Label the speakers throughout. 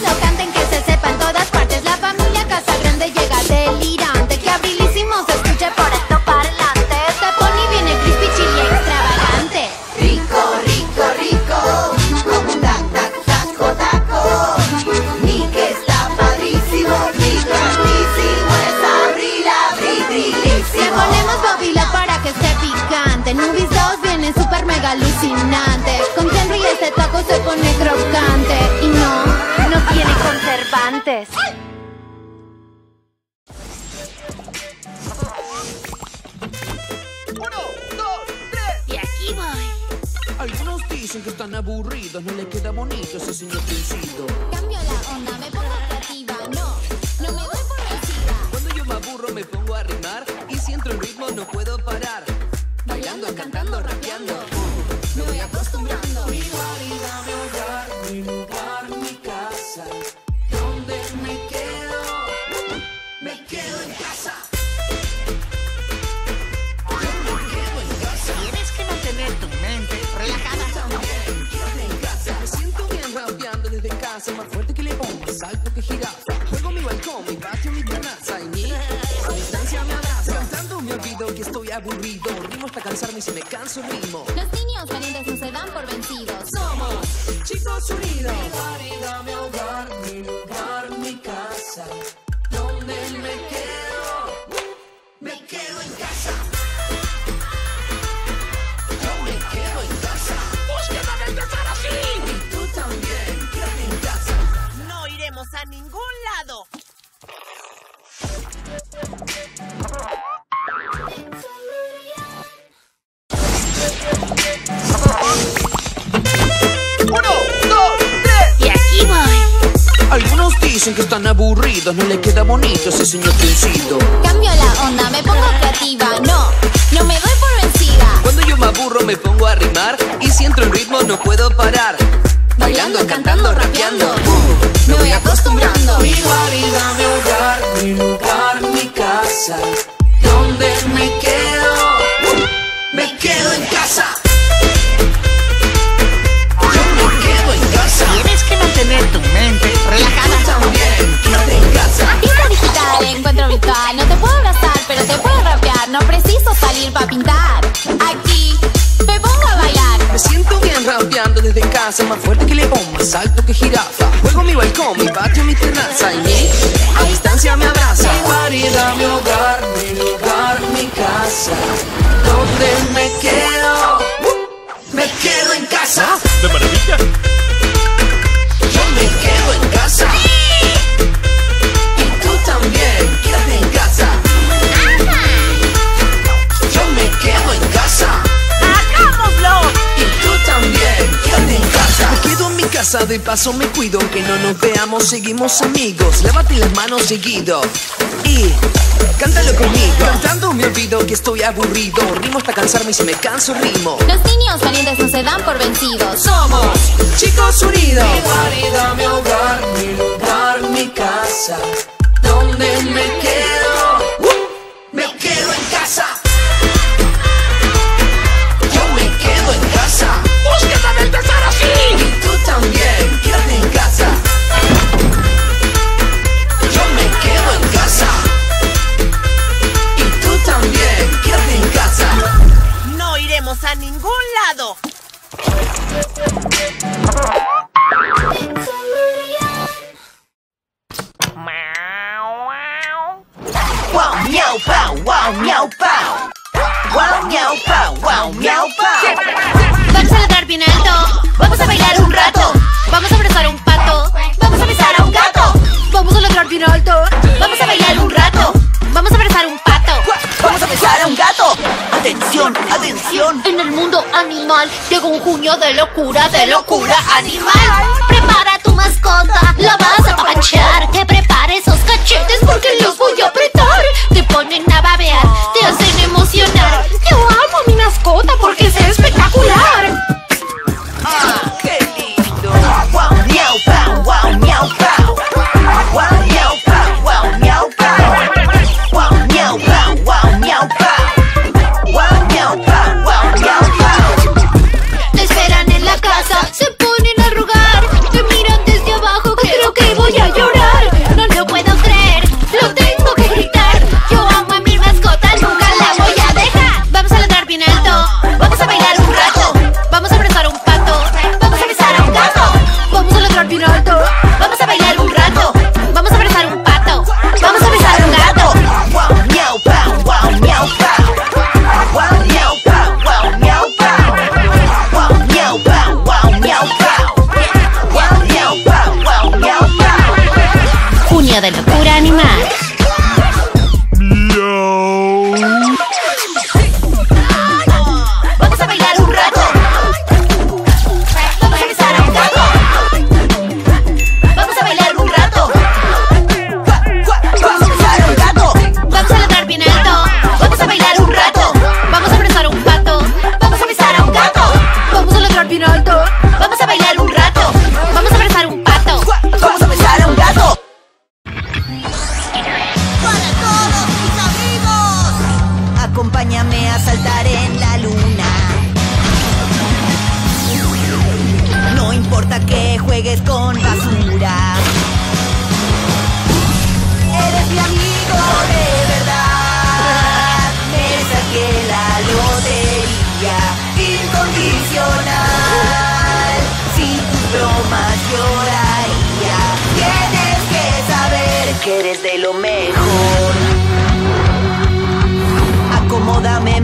Speaker 1: lo canten, que se sepa en todas partes. La familia Casa Grande llega delirante. Que abrilísimo se escuche por esto parlante. Este pony viene crispy, extravagante.
Speaker 2: Rico, rico, rico. Como un tac, tac, taco, taco. Ni que está padrísimo, ni grandísimo. Es abril, abril, brilísimo. Le ponemos
Speaker 1: bobila para que esté picante. Nubis 2 viene súper mega alucinante. Con Henry este taco se pone crocante conservantes.
Speaker 3: Uno, dos, tres.
Speaker 1: Y aquí voy.
Speaker 3: Algunos dicen que están aburridos, no les queda bonito ese señor Trencito.
Speaker 1: Cambio la onda, me pongo creativa. No, no me doy por vencida.
Speaker 3: Cuando yo me aburro me pongo a rimar y si entro en ritmo no puedo parar. Bailando, cantando, rapeando. Que jirafa. Juego mi balcón, mi patio, mi terraza y mi a distancia me abraza. Cantando me olvido que estoy aburrido. Rimo hasta cansarme y si me canso rimo.
Speaker 1: Los niños valientes no se dan por vencidos.
Speaker 3: Somos chicos unidos. Uno, dos, tres.
Speaker 1: Y aquí voy.
Speaker 3: Algunos dicen que están aburridos, no les queda bonito ese señor Trencito.
Speaker 1: Cambio la onda, me pongo creativa. No, no me doy por vencida.
Speaker 3: Cuando yo me aburro me pongo a rimar y si entro en ritmo no puedo parar.
Speaker 1: Bailando, cantando, rapeando.
Speaker 3: Me voy acostumbrando. Mi guarida, mi hogar, mi lugar, mi casa. Me quedo en casa. Yo me quedo en casa. Tienes
Speaker 4: que mantener tu mente Tú
Speaker 3: relajada. también, quédate en casa.
Speaker 1: Pista digital, encuentro virtual. No te puedo abrazar, pero te puedo rapear. No preciso salir para pintar. Aquí me pongo a bailar.
Speaker 3: Me siento bien rapeando desde casa, más fuerte que león, más alto que jirafa. Juego mi balcón, mi patio, mi terraza y mi a distancia me abraza. Mi guarida, mi hogar, casa, de paso me cuido. Que no nos veamos, seguimos amigos. Lávate las manos seguido. Y cántalo conmigo. Cantando me olvido que estoy aburrido. Rimo hasta cansarme y si me canso, rimo.
Speaker 1: Los niños valientes no se dan por vencidos.
Speaker 3: Somos chicos unidos. Mi guarida, mi hogar, mi lugar, mi casa.
Speaker 2: Wow, miau, pow, wow, miau, pow.
Speaker 1: Vamos a ladrar bien alto. Vamos a bailar un rato. Vamos a abrazar a un pato. Vamos a besar a un gato. Vamos a ladrar bien alto. Vamos a bailar un rato. Vamos a abrazar a un pato.
Speaker 2: Vamos a besar a un gato. Atención, atención.
Speaker 1: En el mundo animal llegó un junio de locura, de locura animal. Prepara tu mascota, la vas a panchar. Que prepare esos cachetes porque los voy a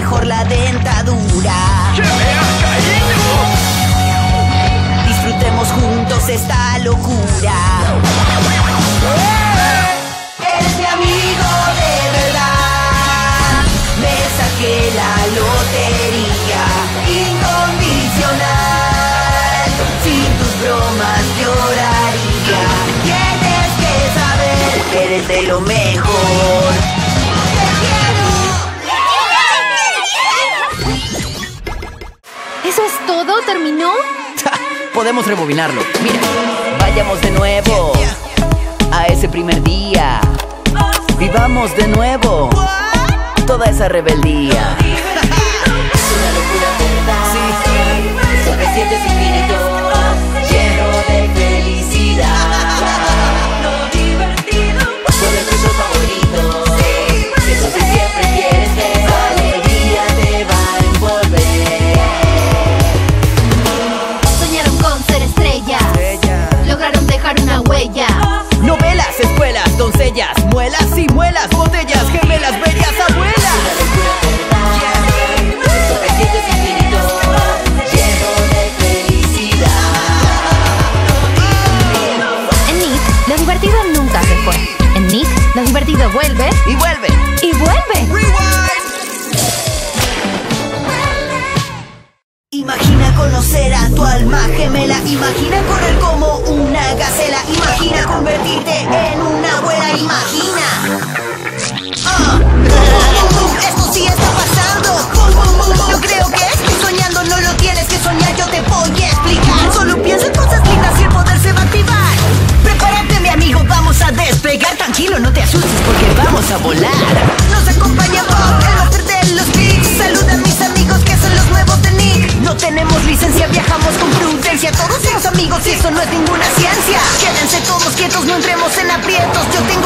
Speaker 2: mejor la dentadura. Disfrutemos juntos esta locura. Eres mi amigo de verdad. Me saqué la lotería incondicional. Sin tus bromas lloraría. Tienes que saber que eres de lo mejor. Podemos rebobinarlo. Mira, vayamos de nuevo a ese primer día. Vivamos de nuevo toda esa rebeldía. Una locura verdad. Sobre siete infinitos, correr como una gacela. Imagina convertirte en una abuela. Imagina. Ah. Esto sí está pasando. No creo que estoy soñando. No lo tienes que soñar. Yo te voy a explicar. Solo piensa en cosas lindas y el poder se va a activar. Prepárate, mi amigo. Vamos a despegar. Tranquilo, no te asustes porque vamos a volar. No entremos en aprietos. Yo tengo